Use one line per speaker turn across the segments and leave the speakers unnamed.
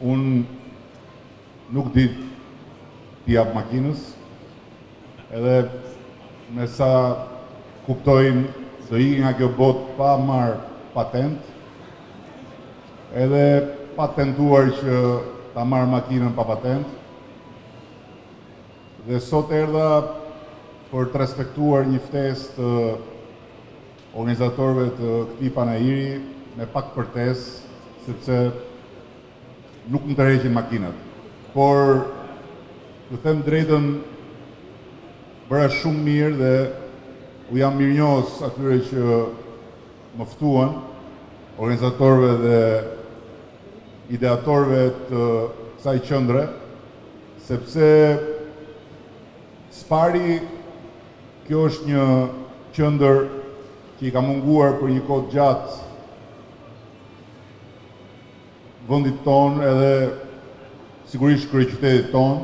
Unë nuk di t'i jap makinës, edhe me sa kuptoj, do iki nga kjo botë pa marrë patentë, edhe pa tentuar që ta marr makinën pa patentë. Dhe sot erdha për të respektuar një ftesë të organizatorëve të këtij panairi me pak përtesë sepse nuk më tërheqin makinat. Por të them drejtën bëra shumë mirë dhe u jam mirënjohës atyre që më ftuan, organizatorëve dhe ideatorëve të kësaj qendre, sepse së pari Kjo është një qendër që i ka munguar për një kohë të gjatë vendit tonë edhe sigurisht kryeqytetit tonë.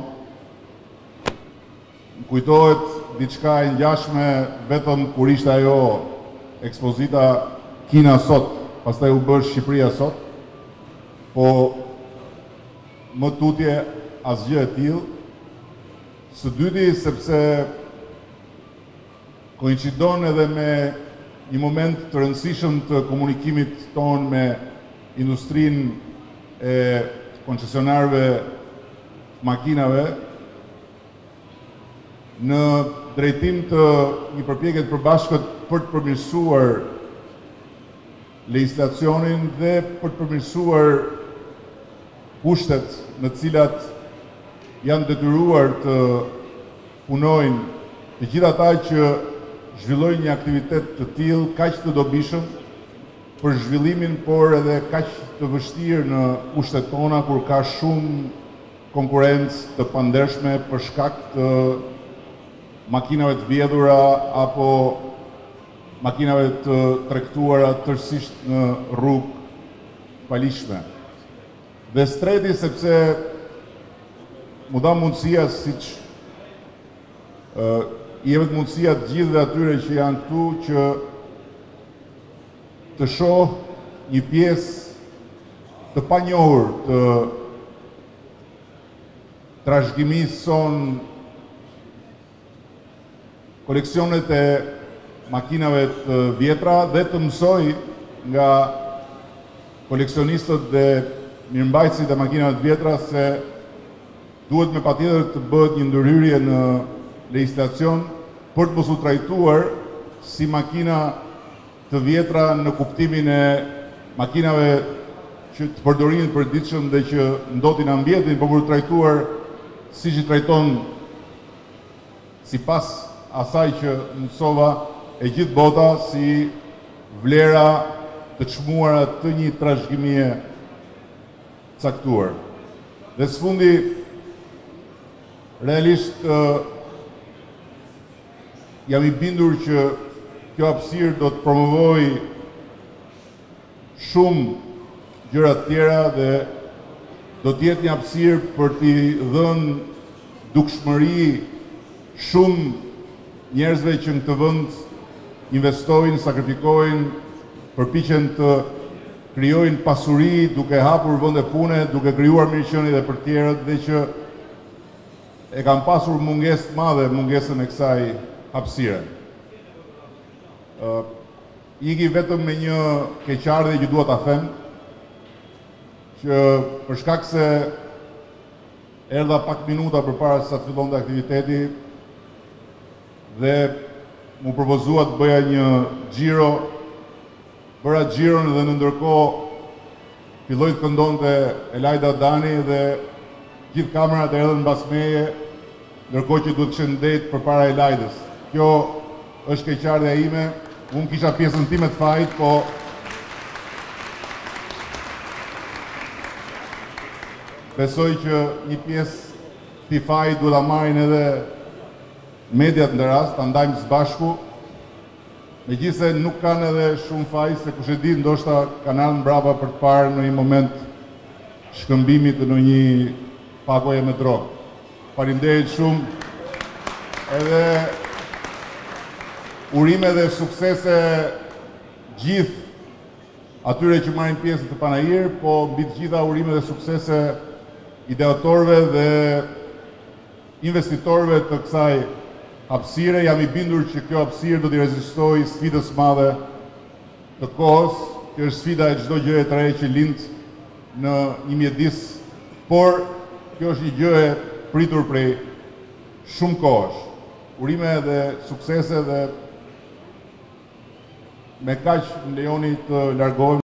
Më kujtohet diçka e ngjashme vetëm kur ishte ajo ekspozita Kina sot, pastaj u bë Shqipëria sot, po më tutje asgjë e tillë. Së dyti, sepse koincidon edhe me një moment të rëndësishëm të komunikimit tonë me industrinë e koncesionarëve të makinave në drejtim të një përpjekje të përbashkët për të përmirësuar legjislacionin dhe për të përmirësuar kushtet në të cilat janë detyruar të punojnë të gjithë ata që zhvillojnë një aktivitet të tillë kaq të dobishëm për zhvillimin, por edhe kaq të vështirë në kushtet tona kur ka shumë konkurrencë të pandershme për shkak të makinave të vjedhura apo makinave të tregtuara tërësisht në rrugë të paligjshme dhe së treti sepse m'u dha mundësia siç i jepet mundësia të gjithëve atyre që janë këtu që të shoh një pjesë të panjohur të trashëgimisë sonë koleksionet e makinave të vjetra dhe të mësoj nga koleksionistët dhe mirëmbajtësit e makinave të vjetra se duhet me patjetër të bëhet një ndërhyrje në legjislacion për të mos u trajtuar si makina të vjetra në kuptimin e makinave që të përdorimit të përditshëm dhe që ndotin ambientin, por për të trajtuar siç i trajton sipas asaj që mësova e gjithë bota si vlera të çmuara të një trashëgimie të caktuar. Dhe së fundi, realisht Jam i bindur që kjo hapësirë do të promovojë shumë gjëra të tjera dhe do të jetë një hapësirë për t'i dhënë dukshmëri shumë njerëzve që në këtë vend investojnë, sakrifikojnë, përpiqen të krijojnë pasuri duke hapur vende pune, duke krijuar mirëqenie dhe për të tjerët dhe që E kam pasur mungesë të madhe mungesën e kësaj hapësire. Ë iki vetëm me një keqardhje që dua ta them që për shkak se erdha pak minuta përpara se sa të fillonte aktiviteti dhe m'u propozua të bëja një xhiro Bëra xhiron dhe në ndërkohë filloi të këndonte Elhaida Dani dhe gjithë kamerat erdhën mbas meje, ndërkohë që duhet të ishin drejt përpara Elhaidës. Kjo është keqardhja ime, unë kisha pjesën time të fajit, po besoj që një pjesë të këtij faji duhet ta marrin edhe mediat në rast, ta ndajmë së bashku. Megjithëse nuk kanë edhe shumë faj se kush e di ndoshta kanë ardhur mbrapa për të parë ndonjë moment shkëmbimi të ndonjë pakoje me drogë. Faleminderit shumë edhe urime dhe suksese gjithë atyre që marrin pjesë në këtë panair, po mbi të gjitha urime dhe suksese ideatorëve dhe investitorëve të kësaj hapësire. Jam i bindur që kjo hapësirë do t'i rezistojë sfidës së madhe të kohës, kjo është sfida e çdo gjëje të re që lind në një mjedis, por kjo është një gjë e pritur prej shumë kohësh. Urime dhe suksese dhe me kaq më lejoni të largohem.